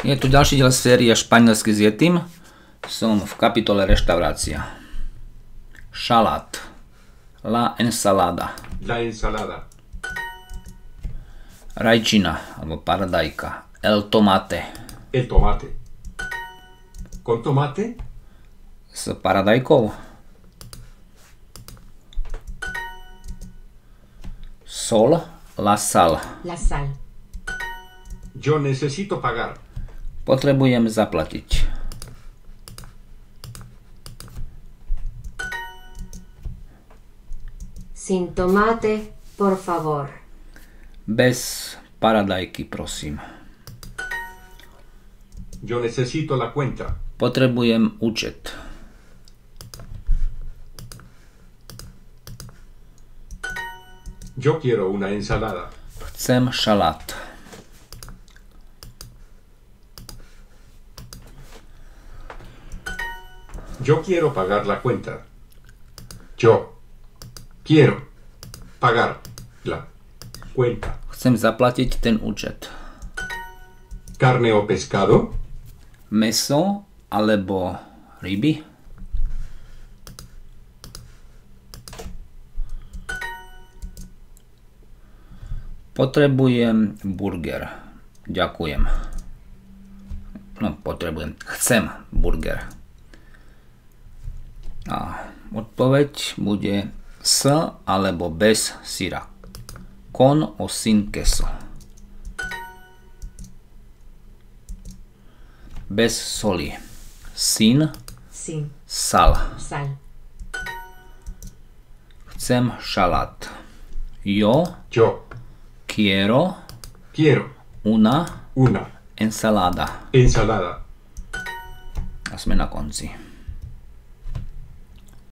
Je tu ďalší diel série Španielsky s Yetim. Som v kapitole reštaurácia. Šalát. La ensalada. La ensalada. Rajčina alebo paradajka. El tomate. El tomate. ¿Con tomate? S paradajkou. Sol. La sal. La sal. Yo necesito pagar. Potrebujem zaplatiť. Sin tomate, por favor. Bez paradajky, prosím. Yo necesito la cuenta. Potrebujem účet. Yo quiero una ensalada. Chcem šalát. Yo quiero pagar la cuenta. Yo quiero pagar la cuenta. Chcem zaplatiť ten účet. ¿Carne o pescado? Meso alebo ryby? Potrebujem burger. Ďakujem. No, potrebujem. Chcem burger. A odpoveď bude s alebo bez syra. Con o sin queso. Bez soli. Sin, Sin sal. sal. Chcem šalát. Yo Yo quiero quiero una una ensalada. ensalada. A sme na konci.